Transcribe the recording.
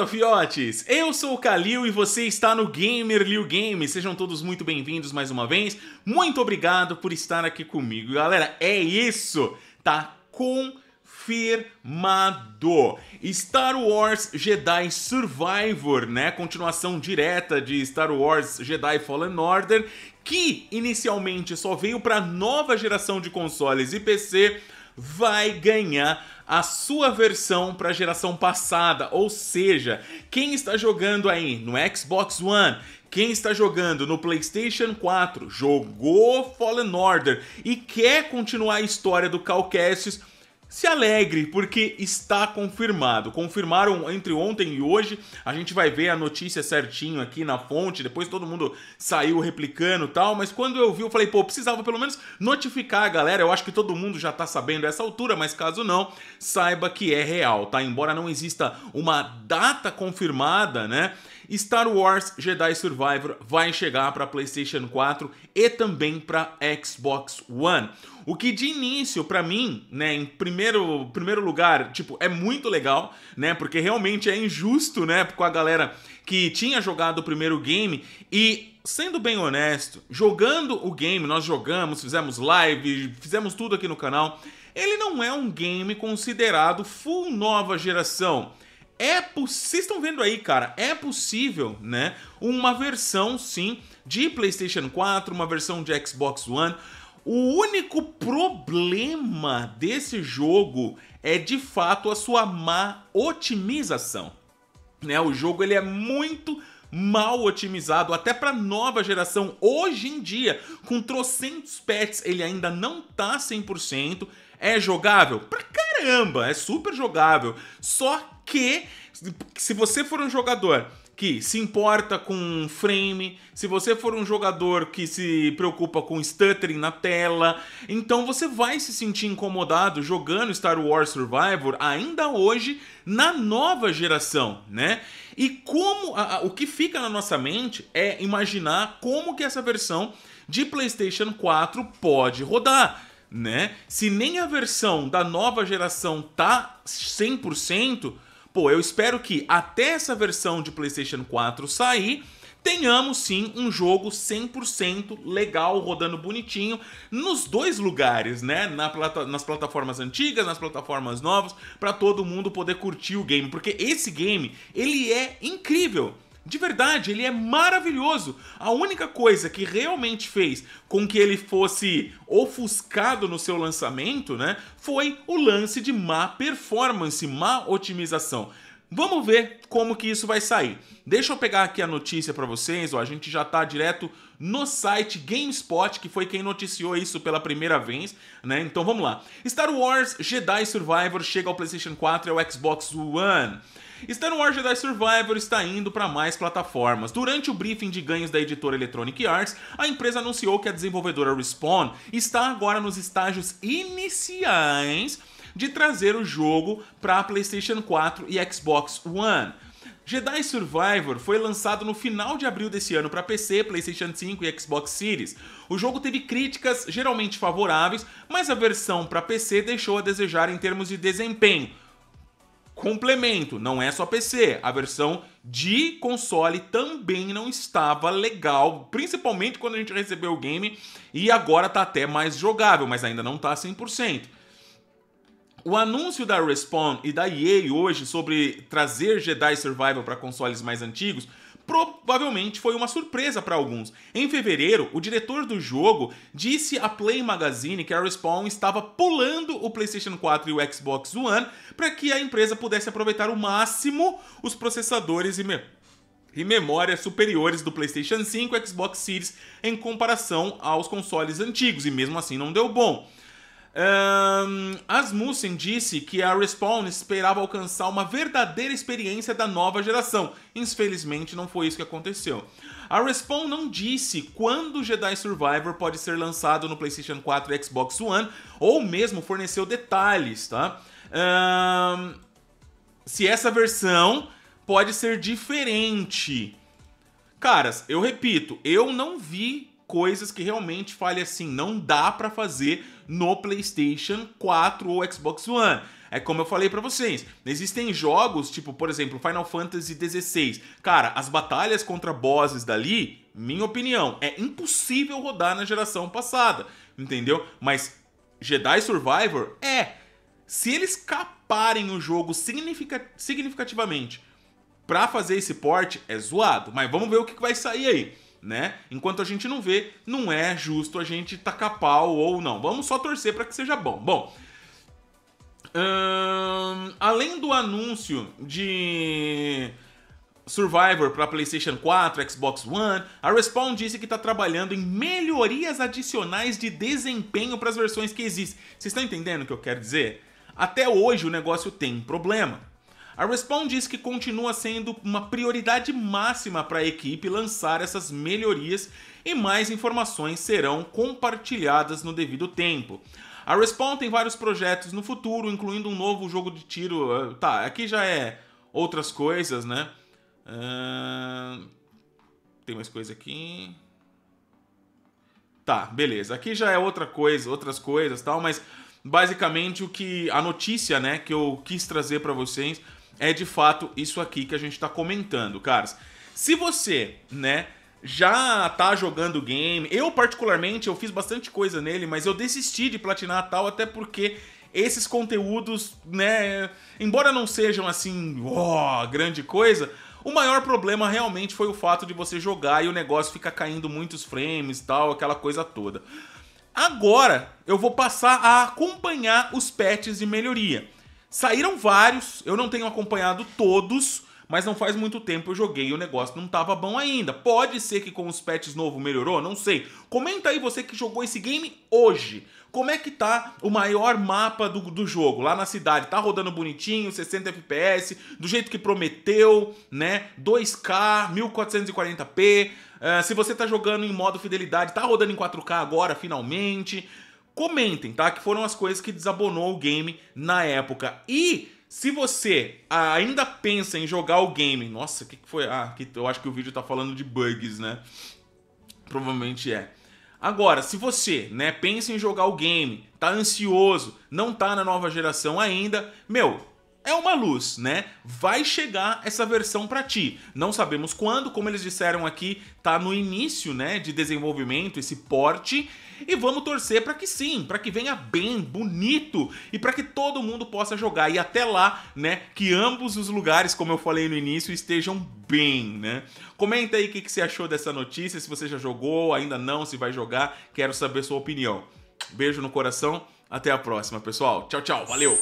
Fala, fiotes! Eu sou o Kalil e você está no Gamer Liu Game. Sejam todos muito bem-vindos mais uma vez. Muito obrigado por estar aqui comigo. Galera, é isso! Tá confirmado! Star Wars Jedi Survivor, né? Continuação direta de Star Wars Jedi Fallen Order, que inicialmente só veio para nova geração de consoles e PC, vai ganhar a sua versão para a geração passada, ou seja, quem está jogando aí no Xbox One, quem está jogando no PlayStation 4, jogou Fallen Order e quer continuar a história do Cal Kestis, se alegre, porque está confirmado. Confirmaram entre ontem e hoje. A gente vai ver a notícia certinho aqui na fonte. Depois todo mundo saiu replicando e tal. Mas quando eu vi, eu falei, pô, precisava pelo menos notificar a galera. Eu acho que todo mundo já tá sabendo essa altura, mas caso não, saiba que é real, tá? Embora não exista uma data confirmada, né? Star Wars Jedi Survivor vai chegar para PlayStation 4 e também para Xbox One. O que de início, para mim, né, em primeiro, primeiro lugar, tipo, é muito legal, né? Porque realmente é injusto, né, com a galera que tinha jogado o primeiro game e sendo bem honesto, jogando o game, nós jogamos, fizemos live, fizemos tudo aqui no canal. Ele não é um game considerado full nova geração. É vocês estão vendo aí, cara, é possível, né? Uma versão sim de PlayStation 4, uma versão de Xbox One. O único problema desse jogo é de fato a sua má otimização. Né? O jogo ele é muito mal otimizado, até para nova geração. Hoje em dia, com trocentos pets, ele ainda não tá 100%. É jogável? Pra caramba, é super jogável. Só que se você for um jogador que se importa com frame, se você for um jogador que se preocupa com stuttering na tela, então você vai se sentir incomodado jogando Star Wars Survivor ainda hoje na nova geração, né? E como a, a, o que fica na nossa mente é imaginar como que essa versão de PlayStation 4 pode rodar né? Se nem a versão da nova geração tá 100%, pô, eu espero que até essa versão de PlayStation 4 sair, tenhamos sim um jogo 100% legal, rodando bonitinho nos dois lugares, né? Na plata nas plataformas antigas, nas plataformas novas, para todo mundo poder curtir o game, porque esse game, ele é incrível. De verdade, ele é maravilhoso. A única coisa que realmente fez com que ele fosse ofuscado no seu lançamento, né, foi o lance de má performance, má otimização. Vamos ver como que isso vai sair. Deixa eu pegar aqui a notícia para vocês, ó, a gente já tá direto no site GameSpot, que foi quem noticiou isso pela primeira vez, né? Então vamos lá. Star Wars Jedi Survivor chega ao PlayStation 4 e ao Xbox One. Star Wars Jedi Survivor está indo para mais plataformas. Durante o briefing de ganhos da editora Electronic Arts, a empresa anunciou que a desenvolvedora Respawn está agora nos estágios iniciais de trazer o jogo para PlayStation 4 e Xbox One. Jedi Survivor foi lançado no final de abril desse ano para PC, PlayStation 5 e Xbox Series. O jogo teve críticas geralmente favoráveis, mas a versão para PC deixou a desejar em termos de desempenho. Complemento, não é só PC, a versão de console também não estava legal, principalmente quando a gente recebeu o game e agora tá até mais jogável, mas ainda não tá 100%. O anúncio da Respawn e da EA hoje sobre trazer Jedi Survival para consoles mais antigos provavelmente foi uma surpresa para alguns. Em fevereiro, o diretor do jogo disse à Play Magazine que a Respawn estava pulando o PlayStation 4 e o Xbox One para que a empresa pudesse aproveitar o máximo os processadores e, me e memórias superiores do PlayStation 5 e Xbox Series em comparação aos consoles antigos, e mesmo assim não deu bom. Um, Asmussen disse que a Respawn esperava alcançar uma verdadeira experiência da nova geração. Infelizmente, não foi isso que aconteceu. A Respawn não disse quando Jedi Survivor pode ser lançado no PlayStation 4 e Xbox One, ou mesmo forneceu detalhes, tá? Um, se essa versão pode ser diferente. Caras, eu repito, eu não vi coisas que realmente fale assim, não dá para fazer no PlayStation 4 ou Xbox One. É como eu falei para vocês, existem jogos, tipo, por exemplo, Final Fantasy XVI. Cara, as batalhas contra bosses dali, minha opinião, é impossível rodar na geração passada, entendeu? Mas Jedi Survivor é. Se eles caparem o jogo significativamente para fazer esse porte, é zoado. Mas vamos ver o que vai sair aí né? Enquanto a gente não vê, não é justo a gente tacar pau ou não. Vamos só torcer para que seja bom. Bom, hum, além do anúncio de Survivor para PlayStation 4, Xbox One, a Respawn disse que está trabalhando em melhorias adicionais de desempenho para as versões que existem. Vocês estão entendendo o que eu quero dizer? Até hoje o negócio tem problema. A Respawn diz que continua sendo uma prioridade máxima para a equipe lançar essas melhorias e mais informações serão compartilhadas no devido tempo. A Respawn tem vários projetos no futuro, incluindo um novo jogo de tiro. Ah, tá, aqui já é outras coisas, né? Uh... Tem mais coisa aqui. Tá, beleza. Aqui já é outra coisa, outras coisas, tal, mas basicamente o que a notícia, né, que eu quis trazer para vocês é de fato isso aqui que a gente está comentando, caras. Se você, né, já tá jogando o game, eu particularmente eu fiz bastante coisa nele, mas eu desisti de platinar tal até porque esses conteúdos, né, embora não sejam assim, ó, grande coisa, o maior problema realmente foi o fato de você jogar e o negócio fica caindo muitos frames, tal, aquela coisa toda. Agora eu vou passar a acompanhar os patches de melhoria. Saíram vários, eu não tenho acompanhado todos, mas não faz muito tempo eu joguei e o negócio não tava bom ainda. Pode ser que com os patches novos melhorou, não sei. Comenta aí você que jogou esse game hoje. Como é que tá o maior mapa do, do jogo lá na cidade? Tá rodando bonitinho, 60 FPS, do jeito que prometeu, né? 2K, 1440p. Uh, se você tá jogando em modo fidelidade, tá rodando em 4K agora, finalmente comentem, tá? Que foram as coisas que desabonou o game na época. E se você ainda pensa em jogar o game, nossa, o que, que foi? Ah, que, eu acho que o vídeo tá falando de bugs, né? Provavelmente é. Agora, se você, né, pensa em jogar o game, tá ansioso, não tá na nova geração ainda, meu, é uma luz, né? Vai chegar essa versão para ti. Não sabemos quando, como eles disseram aqui, tá no início, né, de desenvolvimento esse porte e vamos torcer para que sim, para que venha bem, bonito e para que todo mundo possa jogar e até lá, né, que ambos os lugares, como eu falei no início, estejam bem, né? Comenta aí o que, que você achou dessa notícia, se você já jogou, ainda não, se vai jogar, quero saber sua opinião. Beijo no coração, até a próxima, pessoal. Tchau, tchau, valeu!